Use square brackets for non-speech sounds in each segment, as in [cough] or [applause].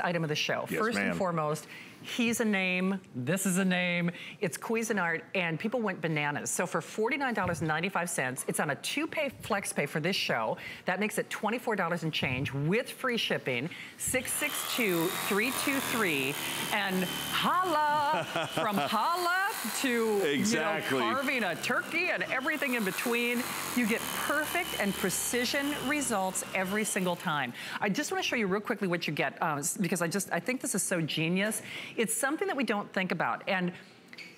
item of the show. Yes, First and foremost, he's a name, this is a name, it's Cuisinart, and people went bananas. So for $49.95, it's on a two-pay flex pay for this show. That makes it $24 and change with free shipping, 662-323, and holla, from [laughs] holla to exactly. you know, carving a turkey and everything in between. You get perfect and precision results every single time. I just want to show you real quickly what you get um, because I just, I think this is so genius. It's something that we don't think about. And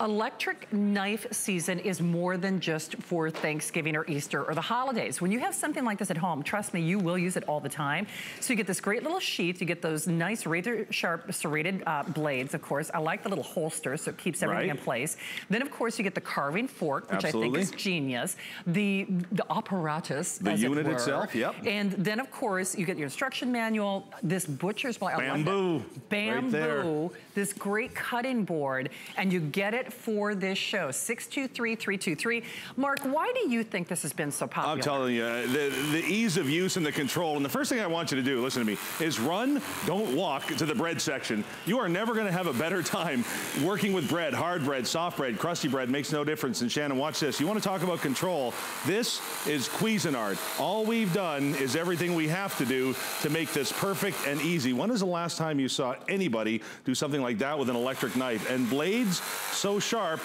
electric knife season is more than just for Thanksgiving or Easter or the holidays. When you have something like this at home, trust me, you will use it all the time. So you get this great little sheath, you get those nice razor sharp serrated uh, blades, of course. I like the little holster so it keeps everything right. in place. Then of course you get the carving fork, which Absolutely. I think is genius. The, the apparatus, The unit it itself, yep. And then of course you get your instruction manual, this butcher's blade. Bamboo. Bamboo. Right this great cutting board, and you get it for this show, 623-323. Mark, why do you think this has been so popular? I'm telling you, uh, the, the ease of use and the control, and the first thing I want you to do, listen to me, is run, don't walk to the bread section. You are never gonna have a better [laughs] time working with bread, hard bread, soft bread, crusty bread, makes no difference. And Shannon, watch this. You wanna talk about control? This is Cuisinart. All we've done is everything we have to do to make this perfect and easy. When is the last time you saw anybody do something like that with an electric knife? And blades so sharp,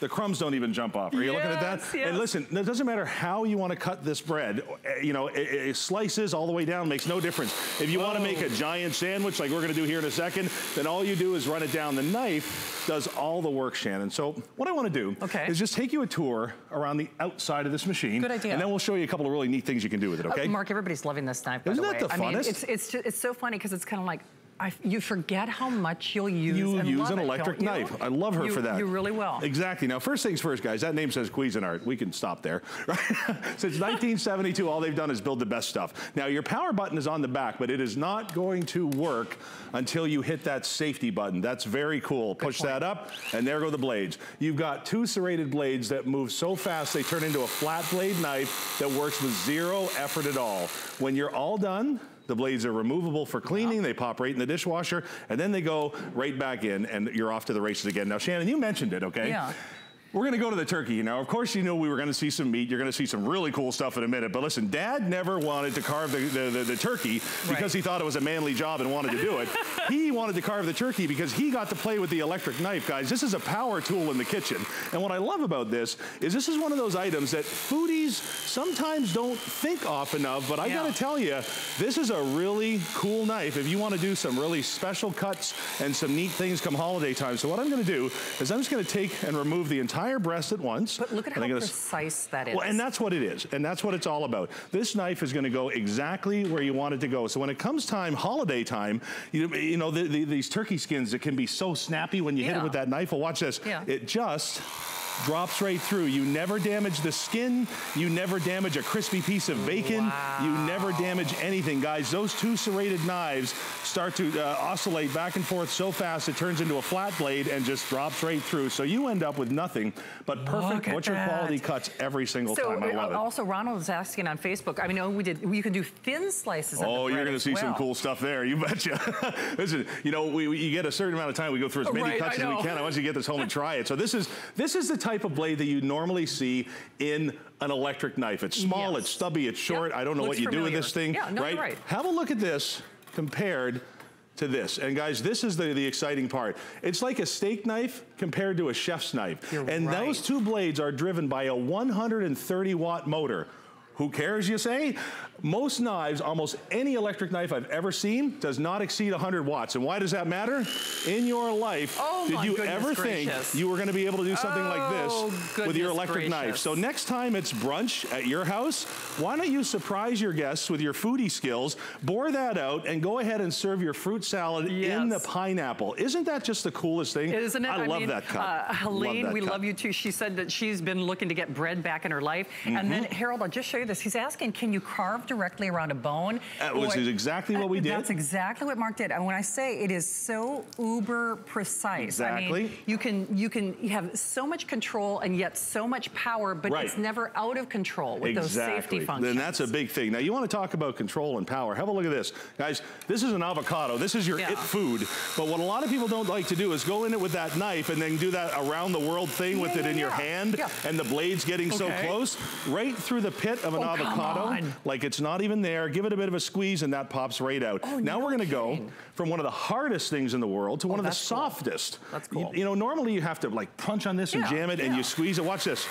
the crumbs don't even jump off. Are you yes, looking at that? Yes. And listen, it doesn't matter how you want to cut this bread. Eh, you know, it, it slices all the way down makes no difference. If you oh. want to make a giant sandwich like we're going to do here in a second, then all you do is run it down. The knife does all the work, Shannon. So what I want to do okay. is just take you a tour around the outside of this machine. Good idea. And then we'll show you a couple of really neat things you can do with it, okay? Uh, Mark, everybody's loving this knife, Isn't the that the funnest? I mean, it's, it's, just, it's so funny because it's kind of like, I, you forget how much you'll use You use an it, electric knife. I love her you, for that. You really will. Exactly. Now, first things first, guys, that name says Cuisinart. We can stop there. [laughs] Since 1972, all they've done is build the best stuff. Now, your power button is on the back, but it is not going to work until you hit that safety button. That's very cool. Good Push point. that up, and there go the blades. You've got two serrated blades that move so fast they turn into a flat blade knife that works with zero effort at all. When you're all done, the blades are removable for cleaning. They pop right in the dishwasher, and then they go right back in, and you're off to the races again. Now, Shannon, you mentioned it, okay? Yeah. We're gonna go to the turkey. now. of course you knew we were gonna see some meat. You're gonna see some really cool stuff in a minute. But listen, Dad never wanted to carve the, the, the, the turkey because right. he thought it was a manly job and wanted to do it. [laughs] he wanted to carve the turkey because he got to play with the electric knife, guys. This is a power tool in the kitchen. And what I love about this is this is one of those items that foodies sometimes don't think often of, but I yeah. gotta tell you, this is a really cool knife if you wanna do some really special cuts and some neat things come holiday time. So what I'm gonna do is I'm just gonna take and remove the entire breast at once. But look at how precise that is. Well, and that's what it is. And that's what it's all about. This knife is gonna go exactly where you want it to go. So when it comes time, holiday time, you, you know, the, the, these turkey skins that can be so snappy when you yeah. hit it with that knife. Well, watch this. Yeah. It just drops right through. You never damage the skin. You never damage a crispy piece of bacon. Wow. You never damage anything. Guys, those two serrated knives start to uh, oscillate back and forth so fast it turns into a flat blade and just drops right through. So you end up with nothing but perfect butcher that. quality cuts every single so, time. I love uh, it. Also, Ronald is asking on Facebook, I mean, oh, we did, you can do thin slices Oh, you're going to see well. some cool stuff there. You betcha. [laughs] Listen, you know, we, we, you get a certain amount of time. We go through as many right, cuts as we can. I want you to get this home and try it. So this is, this is the type of blade that you normally see in an electric knife. It's small, yes. it's stubby, it's short. Yep. I don't know Looks what you familiar. do with this thing, yeah, no, right? right? Have a look at this compared to this. And guys, this is the, the exciting part. It's like a steak knife compared to a chef's knife. You're and right. those two blades are driven by a 130 watt motor. Who cares, you say? Most knives, almost any electric knife I've ever seen, does not exceed 100 watts. And why does that matter? In your life, oh did you ever gracious. think you were gonna be able to do something oh, like this with your electric gracious. knife? So next time it's brunch at your house, why don't you surprise your guests with your foodie skills, bore that out, and go ahead and serve your fruit salad yes. in the pineapple. Isn't that just the coolest thing? Isn't it? I, I love mean, that cut. Uh, Helene, love we cut. love you too. She said that she's been looking to get bread back in her life. Mm -hmm. And then, mm-hmm. Harold, I'll just show you this. He's asking, can you carve directly around a bone? Uh, that was Or- exactly what uh, we did. That's exactly what Mark did. And when I say it is so uber precise, I Exactly. mean, you can you can have so much control and yet so much power, but Right. it's never out of control with those safety functions. Then that's a big thing. Now you want to talk about control and power. Have a look at this. Guys, this is an avocado. This is your Yeah. it food. But what a lot of people don't like to do is go in it with that knife and then do that around the world thing with Yeah, it in yeah, your hand and the blades getting so close. Right through the pit of an Oh, avocado. Like it's not even there. Give it a bit of a squeeze and that pops right out. Oh, now no we're gonna go from one of the hardest things in the world to oh, one of the that's cool. softest. That's cool. You, know, normally you have to like punch on this and jam it and you squeeze it. Watch this.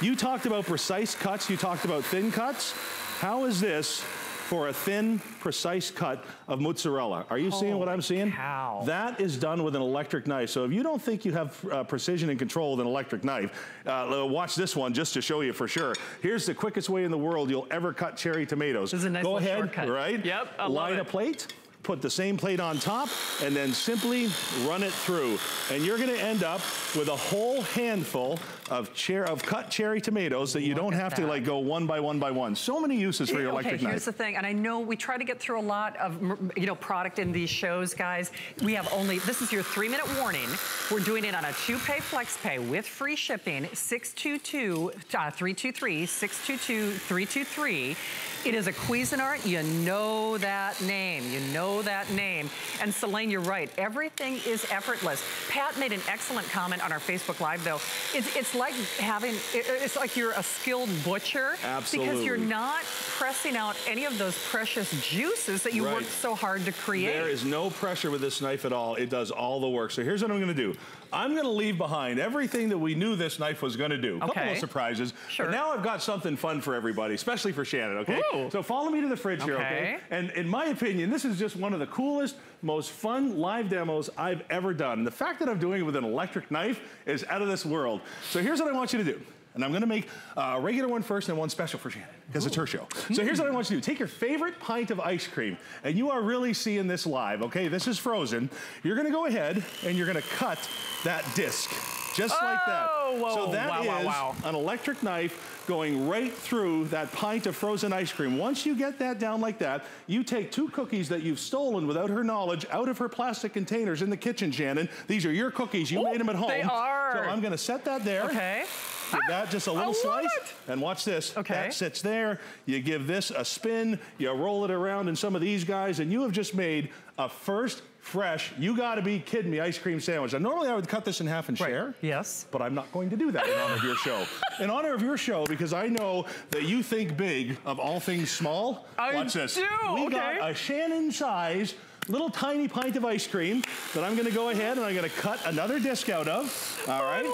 You talked about precise cuts, you talked about thin cuts. How is this for a thin, precise cut of mozzarella? Are you seeing what I'm seeing? cow. That is done with an electric knife. So if you don't think you have uh, precision and control with an electric knife, uh, watch this one just to show you for sure. Here's the quickest way in the world you'll ever cut cherry tomatoes. This is a nice Go ahead, shortcut. right? Yep, I Line a plate, put the same plate on top, and then simply run it through. And you're gonna end up with a whole handful of cher- of cut cherry tomatoes that you Look don't have to like go one by one by one. So many uses for your okay, electric here's knife. the thing, and I know we try to get through a lot of you know product in these shows, guys. We have only this is your three minute warning. We're doing it on a two pay flex pay with free shipping. 622 uh, 323 622 323. It is a Cuisinart. You know that name. You know that name. And Selene, you're right. Everything is effortless. Pat made an excellent comment on our Facebook Live, though. It's, it's like having, it- it's like you're a skilled butcher. Absolutely. Because you're not pressing out any of those precious juices that you Right. worked so hard to create. There is no pressure with this knife at all. It does all the work. So here's what I'm gonna do. I'm gonna leave behind everything that we knew this knife was gonna do. A couple Okay. of surprises. Sure. But now I've got something fun for everybody, especially for Shannon, okay? Ooh. So follow me to the fridge here, okay? Okay. And in my opinion, this is just one of the coolest, most fun live demos I've ever done. And the fact that I'm doing it with an electric knife is out of this world. So here's what I want you to do. And I'm gonna make uh, a regular one first and one special for Shannon, because it's her show. So here's what I want you to do. Take your favorite pint of ice cream, and you are really seeing this live, okay? This is frozen. You're gonna go ahead and you're gonna cut that disc, just like that. Oh, whoa, so that wow, wow, is wow. an electric knife going right through that pint of frozen ice cream. Once you get that down like that, you take two cookies that you've stolen without her knowledge out of her plastic containers in the kitchen, Shannon. These are your cookies. You Oh, made them at home. they are. So I'm going to set that there. Okay. Give that just a ah, little love slice. it. And watch this. Okay. That sits there. You give this a spin. You roll it around in some of these guys, and you have just made a first fresh, you gotta be kidding me, ice cream sandwich. Now, normally I would cut this in half and share. Yes. But I'm not going to do that in honor of your show. [laughs] In honor of your show, because I know that you think big of all things small. I Watch this. do, We okay. got a Shannon size little tiny pint of ice cream that I'm gonna go ahead and I'm gonna cut another disc out of. All right.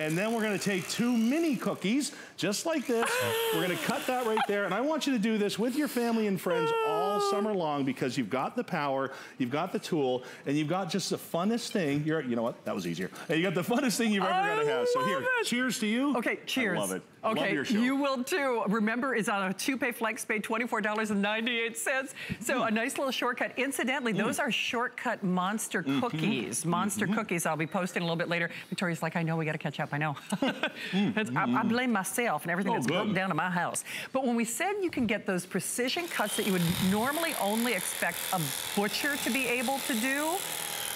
And then we're gonna take two mini cookies, just like this. we're gonna cut that right there. And I want you to do this with your family and friends all summer long because you've got the power, you've got the tool, and you've got just the funnest thing. You're, you know what? That was easier. And you got the funnest thing you've ever I gonna have. So here, it. cheers to you. Okay, cheers. I love it. Okay, love your show. you will too. Remember, it's on a two-pay flex pay, $24.98. So Mm. a nice little shortcut. Incidentally, those are shortcut monster Mm-hmm. cookies. Monster cookies I'll be posting a little bit later. Victoria's like, I know, we got to catch up. I know. [laughs] It's- I, I blame myself and everything Mm. Oh, that's good. broken down in my house. But when we said you can get those precision cuts that you would normally only expect a butcher to be able to do,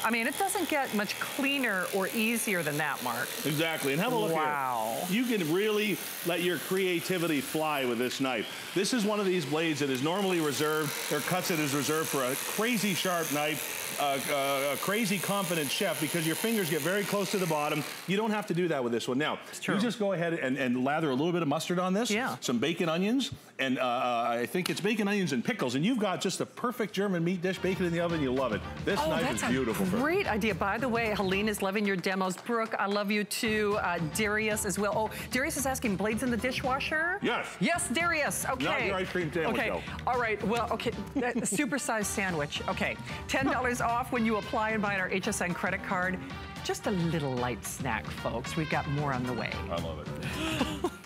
I mean, it doesn't get much cleaner or easier than that, Mark. Exactly, and have a look Wow. here. You can really let your creativity fly with this knife. This is one of these blades that is normally reserved, or cuts it is reserved for a crazy sharp knife, uh, uh, a crazy confident chef, because your fingers get very close to the bottom. You don't have to do that with this one. Now, you just go ahead and, and lather a little bit of mustard on this, Yeah. some bacon onions, and uh, uh, I think it's bacon onions and pickles, and you've got just a perfect German meat dish, bacon in the oven, you love it. This Oh, knife is beautiful. Great idea. By the way, Helene is loving your demos. Brooke, I love you too. Uh, Darius as well. Oh, Darius is asking, blades in the dishwasher? Yes. Yes, Darius. Okay. Not your ice cream sandwich, Okay. though. All right. Well, okay. [laughs] Supersized sandwich. Okay. $10 [laughs] off when you apply and buy on our HSN credit card. Just a little light snack, folks. We've got more on the way. I love it. [laughs]